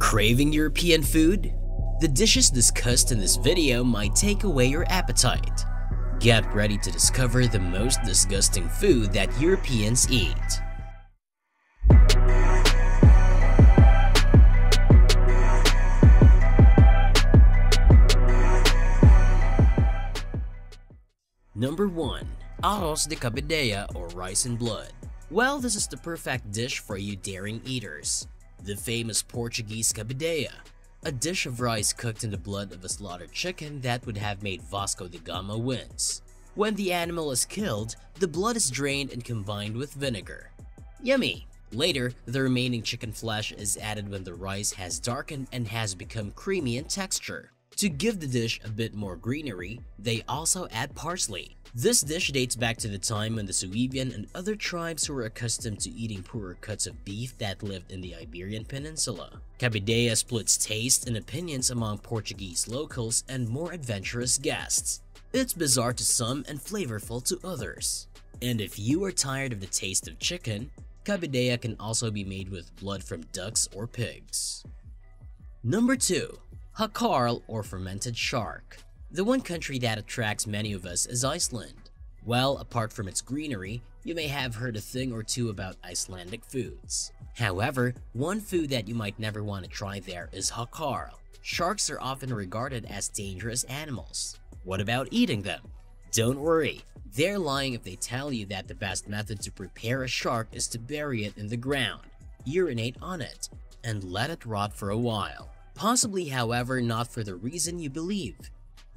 Craving European food? The dishes discussed in this video might take away your appetite. Get ready to discover the most disgusting food that Europeans eat. Number 1. Arroz de Cabidela or rice and blood. Well, this is the perfect dish for you daring eaters. The famous Portuguese cabidela, a dish of rice cooked in the blood of a slaughtered chicken that would have made Vasco da Gama wince. When the animal is killed, the blood is drained and combined with vinegar. Yummy! Later, the remaining chicken flesh is added when the rice has darkened and has become creamy in texture. To give the dish a bit more greenery, they also add parsley. This dish dates back to the time when the Suevian and other tribes were accustomed to eating poorer cuts of beef that lived in the Iberian Peninsula. Cabidela splits taste and opinions among Portuguese locals and more adventurous guests. It's bizarre to some and flavorful to others. And if you are tired of the taste of chicken, cabidela can also be made with blood from ducks or pigs. Number 2. Hakarl or fermented shark. The one country that attracts many of us is Iceland. Well, apart from its greenery, you may have heard a thing or two about Icelandic foods. However, one food that you might never want to try there is hakarl. Sharks are often regarded as dangerous animals. What about eating them? Don't worry, they're lying if they tell you that the best method to prepare a shark is to bury it in the ground, urinate on it, and let it rot for a while. Possibly, however, not for the reason you believe.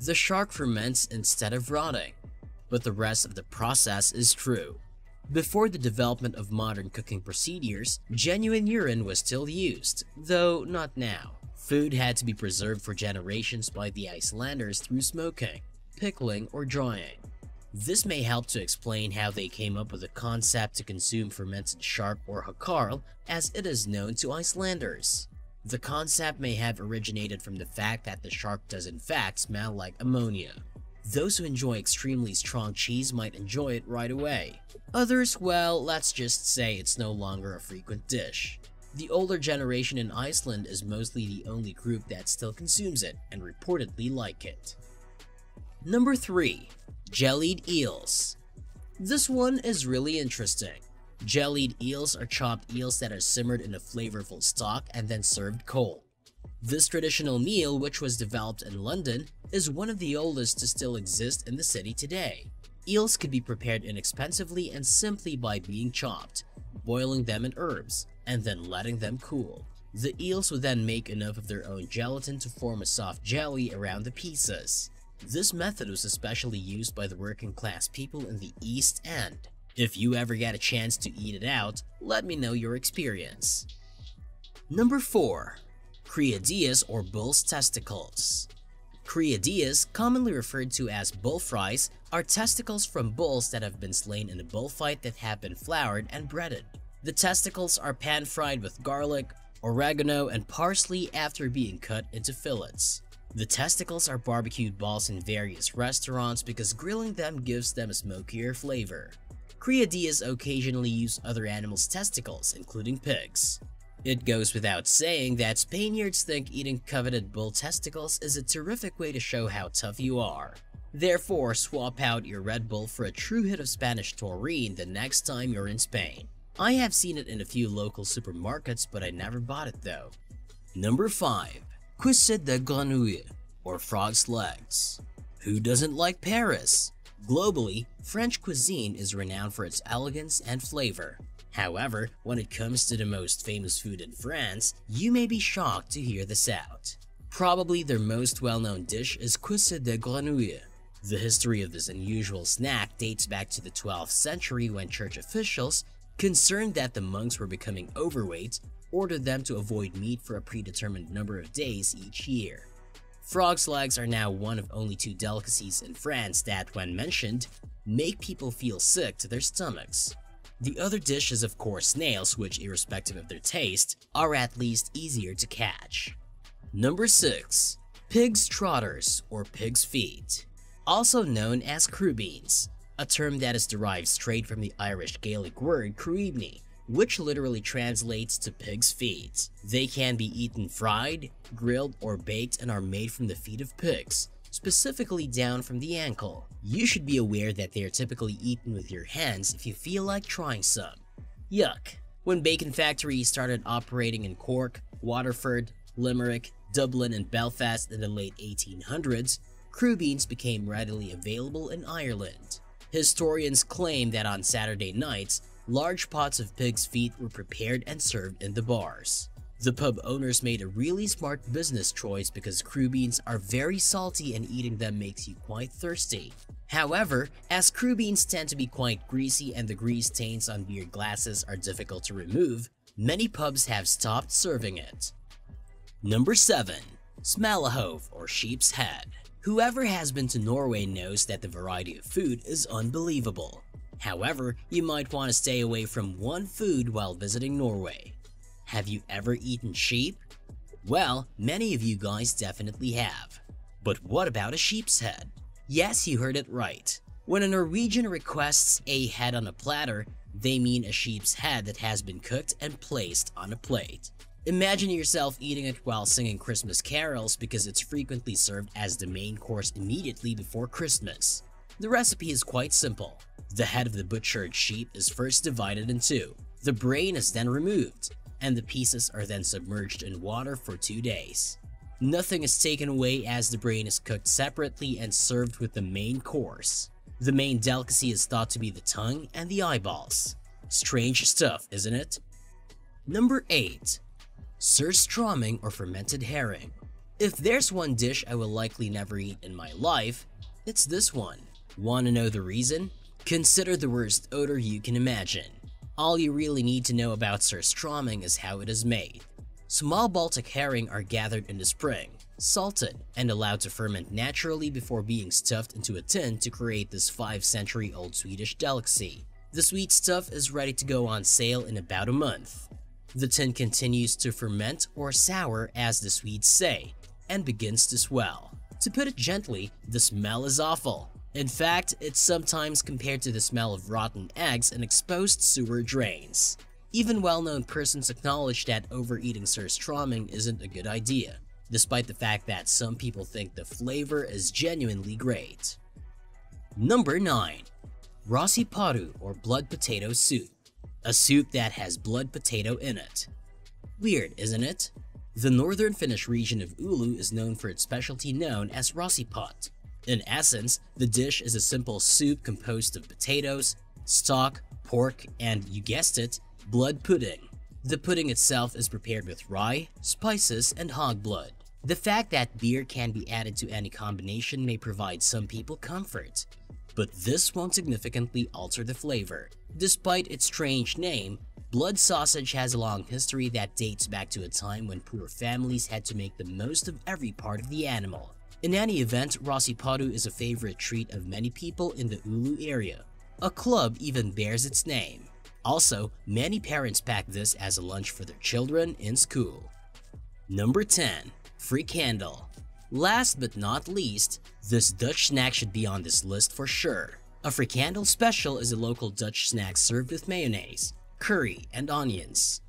The shark ferments instead of rotting, but the rest of the process is true. Before the development of modern cooking procedures, genuine urine was still used, though not now. Food had to be preserved for generations by the Icelanders through smoking, pickling, or drying. This may help to explain how they came up with the concept to consume fermented shark or hakarl as it is known to Icelanders. The concept may have originated from the fact that the shark does in fact smell like ammonia. Those who enjoy extremely strong cheese might enjoy it right away. Others, well, let's just say it's no longer a frequent dish. The older generation in Iceland is mostly the only group that still consumes it and reportedly like it. Number 3. Jellied Eels This one is really interesting. Jellied eels are chopped eels that are simmered in a flavorful stock and then served cold. This traditional meal, which was developed in London, is one of the oldest to still exist in the city today. Eels could be prepared inexpensively and simply by being chopped, boiling them in herbs, and then letting them cool. The eels would then make enough of their own gelatin to form a soft jelly around the pieces. This method was especially used by the working class people in the East End. If you ever get a chance to eat it out, let me know your experience. Number 4. Criadillas or bull's testicles. Criadillas, commonly referred to as bull fries, are testicles from bulls that have been slain in a bullfight that have been floured and breaded. The testicles are pan-fried with garlic, oregano, and parsley after being cut into fillets. The testicles are barbecued balls in various restaurants because grilling them gives them a smokier flavor. Criadillas occasionally use other animals' testicles, including pigs. It goes without saying that Spaniards think eating coveted bull testicles is a terrific way to show how tough you are. Therefore, swap out your Red Bull for a true hit of Spanish taurine the next time you're in Spain. I have seen it in a few local supermarkets, but I never bought it though. Number 5. Cuisse de grenouille, or frog's legs. Who doesn't like Paris? Globally, French cuisine is renowned for its elegance and flavor. However, when it comes to the most famous food in France, you may be shocked to hear this out. Probably their most well-known dish is cuisse de grenouille. The history of this unusual snack dates back to the 12th century when church officials, concerned that the monks were becoming overweight, ordered them to avoid meat for a predetermined number of days each year. Frog's legs are now one of only two delicacies in France that, when mentioned, make people feel sick to their stomachs. The other dish is of course snails which, irrespective of their taste, are at least easier to catch. Number 6. Pig's trotters or pig's feet. Also known as crubeens, a term that is derived straight from the Irish Gaelic word cruibni, which literally translates to pig's feet. They can be eaten fried, grilled, or baked and are made from the feet of pigs, specifically down from the ankle. You should be aware that they are typically eaten with your hands if you feel like trying some. Yuck. When bacon factories started operating in Cork, Waterford, Limerick, Dublin, and Belfast in the late 1800s, crubeens became readily available in Ireland. Historians claim that on Saturday nights, large pots of pig's feet were prepared and served in the bars. The pub owners made a really smart business choice because crubeens are very salty and eating them makes you quite thirsty. However, as crubeens tend to be quite greasy and the grease stains on beer glasses are difficult to remove, many pubs have stopped serving it. Number 7. Smalahove or Sheep's Head Whoever has been to Norway knows that the variety of food is unbelievable. However, you might want to stay away from one food while visiting Norway. Have you ever eaten sheep? Well, many of you guys definitely have. But what about a sheep's head? Yes, you heard it right. When a Norwegian requests a head on a platter, they mean a sheep's head that has been cooked and placed on a plate. Imagine yourself eating it while singing Christmas carols because it's frequently served as the main course immediately before Christmas. The recipe is quite simple. The head of the butchered sheep is first divided in two. The brain is then removed, and the pieces are then submerged in water for two days. Nothing is taken away as the brain is cooked separately and served with the main course. The main delicacy is thought to be the tongue and the eyeballs. Strange stuff, isn't it? Number 8. Surströmming or fermented herring. If there's one dish I will likely never eat in my life, it's this one. Wanna know the reason? Consider the worst odor you can imagine. All you really need to know about surströmming is how it is made. Small Baltic herring are gathered in the spring, salted, and allowed to ferment naturally before being stuffed into a tin to create this 5 century old Swedish delicacy. The sweet stuff is ready to go on sale in about a month. The tin continues to ferment or sour as the Swedes say, and begins to swell. To put it gently, the smell is awful. In fact, it's sometimes compared to the smell of rotten eggs and exposed sewer drains. Even well-known persons acknowledge that overeating surströmming isn't a good idea, despite the fact that some people think the flavor is genuinely great. Number 9. Rasiparu or blood potato soup a soup that has blood potato in it. Weird, isn't it? The northern Finnish region of Oulu is known for its specialty known as rasipat. In essence, the dish is a simple soup composed of potatoes, stock, pork, and, you guessed it, blood pudding. The pudding itself is prepared with rye, spices, and hog blood. The fact that beer can be added to any combination may provide some people comfort, but this won't significantly alter the flavor. Despite its strange name, blood sausage has a long history that dates back to a time when poor families had to make the most of every part of the animal. In any event, Rasiparu is a favorite treat of many people in the Oulu area. A club even bears its name. Also, many parents pack this as a lunch for their children in school. Number 10. Frikandel Last but not least, this Dutch snack should be on this list for sure. A frikandel special is a local Dutch snack served with mayonnaise, curry, and onions.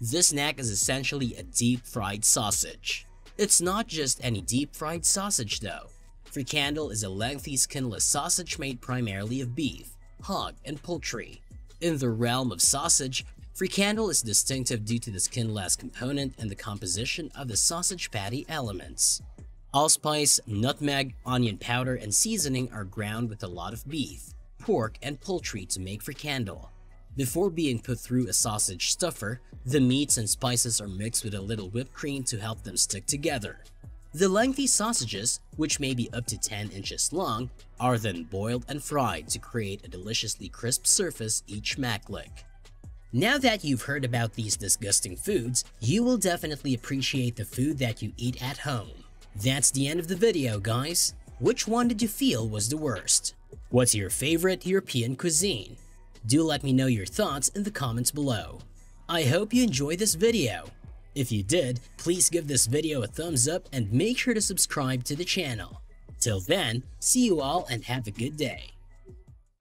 This snack is essentially a deep fried sausage. It's not just any deep fried sausage though. Frikandel is a lengthy skinless sausage made primarily of beef, hog, and poultry. In the realm of sausage, frikandel is distinctive due to the skinless component and the composition of the sausage patty elements. Allspice, nutmeg, onion powder, and seasoning are ground with a lot of beef, pork, and poultry to make frikandel. Before being put through a sausage stuffer, the meats and spices are mixed with a little whipped cream to help them stick together. The lengthy sausages, which may be up to 10 inches long, are then boiled and fried to create a deliciously crisp surface each maklik. Now that you've heard about these disgusting foods, you will definitely appreciate the food that you eat at home. That's the end of the video, guys. Which one did you feel was the worst? What's your favorite European cuisine? Do let me know your thoughts in the comments below. I hope you enjoyed this video. If you did, please give this video a thumbs up and make sure to subscribe to the channel. Till then, see you all and have a good day.